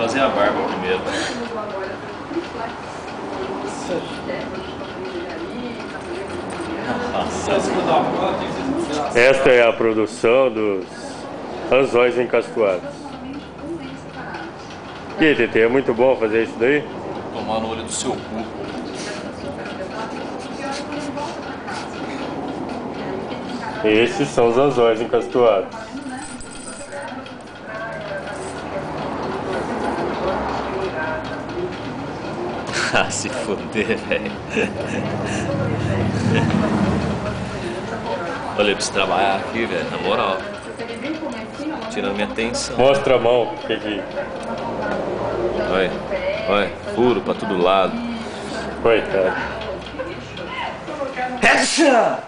fazer a barba primeiro. Esta é a produção dos anzóis encastuados. E aí, TT, é muito bom fazer isso daí? Tomar no olho do seu cu. Esses são os anzóis encastuados. Ah, se foder, velho. Olha, eu preciso trabalhar aqui, velho, na moral. Tirando minha atenção. Mostra a mão. Que que... Olha, olha, furo pra todo lado. Coitado. Headshot!